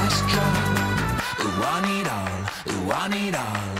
last drop. Ooh, I need all, ooh, I need all.